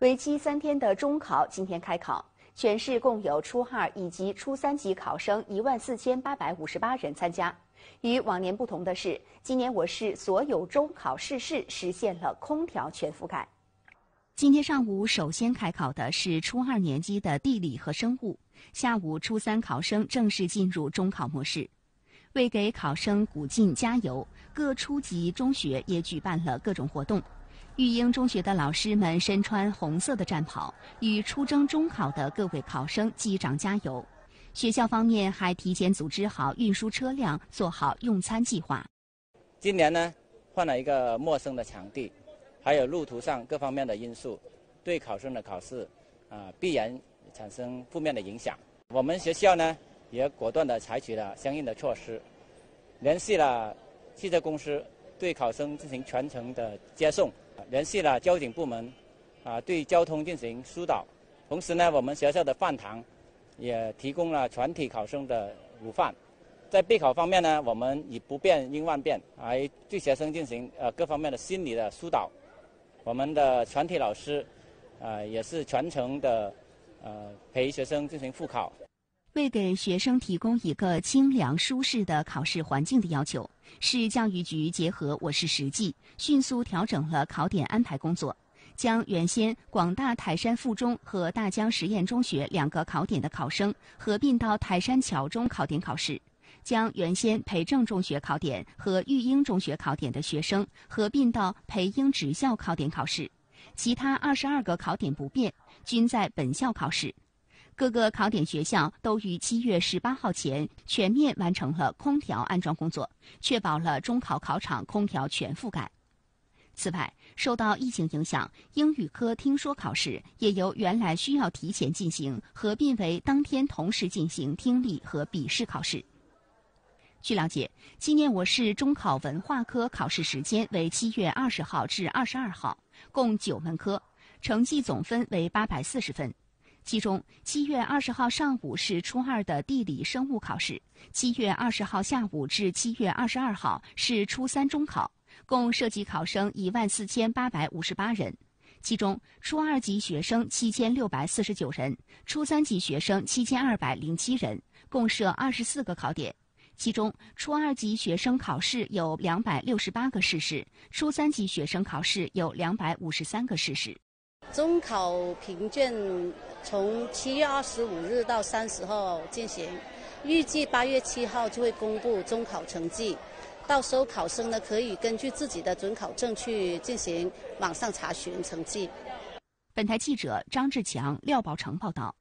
为期三天的中考今天开考，全市共有初二以及初三级考生一万四千八百五十八人参加。与往年不同的是，今年我市所有中考试试实现了空调全覆盖。今天上午首先开考的是初二年级的地理和生物，下午初三考生正式进入中考模式。为给考生鼓劲加油，各初级中学也举办了各种活动。育英中学的老师们身穿红色的战袍，与出征中考的各位考生击掌加油。学校方面还提前组织好运输车辆，做好用餐计划。今年呢，换了一个陌生的场地，还有路途上各方面的因素，对考生的考试啊必然产生负面的影响。我们学校呢，也果断地采取了相应的措施，联系了汽车公司，对考生进行全程的接送。联系了交警部门，啊，对交通进行疏导。同时呢，我们学校的饭堂也提供了全体考生的午饭。在备考方面呢，我们以不变应万变，还对学生进行呃各方面的心理的疏导。我们的全体老师，啊，也是全程的呃陪学生进行复考。为给学生提供一个清凉舒适的考试环境的要求，市教育局结合我市实际，迅速调整了考点安排工作，将原先广大台山附中和大江实验中学两个考点的考生合并到台山桥中考点考试，将原先培正中学考点和育英中学考点的学生合并到培英职校考点考试，其他二十二个考点不变，均在本校考试。各个考点学校都于七月十八号前全面完成了空调安装工作，确保了中考考场空调全覆盖。此外，受到疫情影响，英语科听说考试也由原来需要提前进行，合并为当天同时进行听力和笔试考试。据了解，今年我市中考文化科考试时间为七月二十号至二十二号，共九门科，成绩总分为八百四十分。其中，七月二十号上午是初二的地理生物考试；七月二十号下午至七月二十二号是初三中考，共涉及考生一万四千八百五十八人。其中，初二级学生七千六百四十九人，初三级学生七千二百零七人，共设二十四个考点。其中，初二级学生考试有两百六十八个试试，初三级学生考试有两百五十三个试试。中考评卷从七月二十五日到三十号进行，预计八月七号就会公布中考成绩，到时候考生呢可以根据自己的准考证去进行网上查询成绩。本台记者张志强、廖宝成报道。